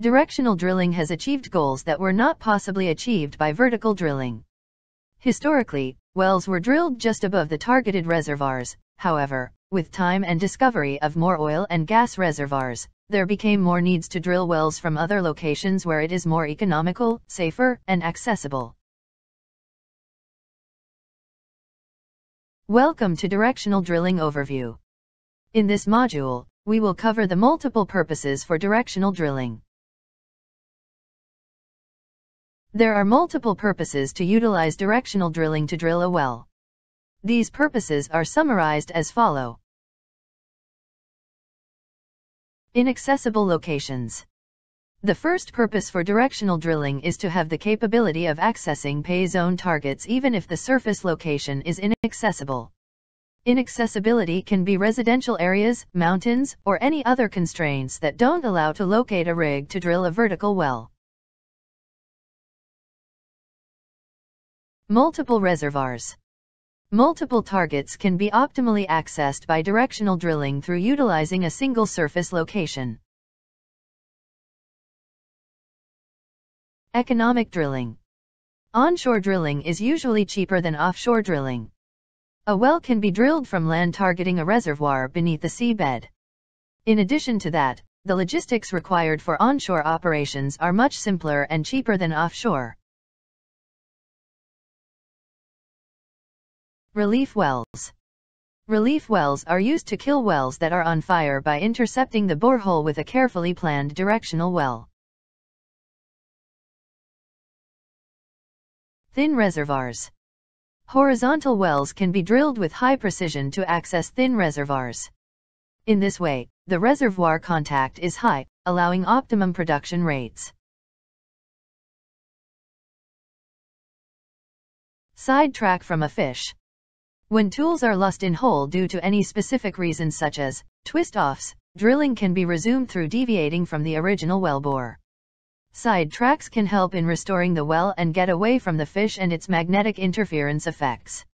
Directional drilling has achieved goals that were not possibly achieved by vertical drilling. Historically, wells were drilled just above the targeted reservoirs, however, with time and discovery of more oil and gas reservoirs, there became more needs to drill wells from other locations where it is more economical, safer, and accessible. Welcome to Directional Drilling Overview. In this module, we will cover the multiple purposes for directional drilling. There are multiple purposes to utilize directional drilling to drill a well. These purposes are summarized as follow. Inaccessible locations. The first purpose for directional drilling is to have the capability of accessing pay zone targets even if the surface location is inaccessible. Inaccessibility can be residential areas, mountains, or any other constraints that don't allow to locate a rig to drill a vertical well. Multiple reservoirs. Multiple targets can be optimally accessed by directional drilling through utilizing a single surface location. Economic drilling. Onshore drilling is usually cheaper than offshore drilling. A well can be drilled from land targeting a reservoir beneath the seabed. In addition to that, the logistics required for onshore operations are much simpler and cheaper than offshore. Relief wells. Relief wells are used to kill wells that are on fire by intercepting the borehole with a carefully planned directional well. Thin reservoirs. Horizontal wells can be drilled with high precision to access thin reservoirs. In this way, the reservoir contact is high, allowing optimum production rates. Sidetrack from a fish. When tools are lost in hole due to any specific reason such as twist-offs, drilling can be resumed through deviating from the original wellbore. Side tracks can help in restoring the well and get away from the fish and its magnetic interference effects.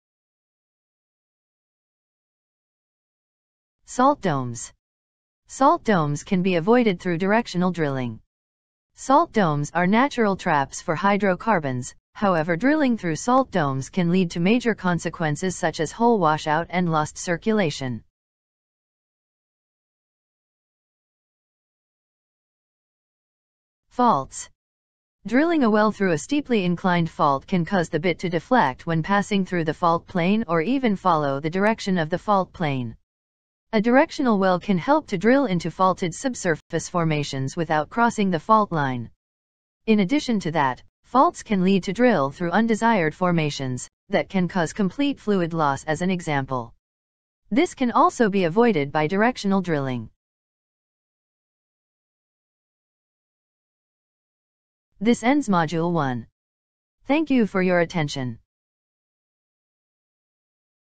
Salt domes. Salt domes can be avoided through directional drilling. Salt domes are natural traps for hydrocarbons, However drilling through salt domes can lead to major consequences such as hole washout and lost circulation. Faults. Drilling a well through a steeply inclined fault can cause the bit to deflect when passing through the fault plane or even follow the direction of the fault plane. A directional well can help to drill into faulted subsurface formations without crossing the fault line. In addition to that, Faults can lead to drill through undesired formations, that can cause complete fluid loss as an example. This can also be avoided by directional drilling. This ends Module 1. Thank you for your attention.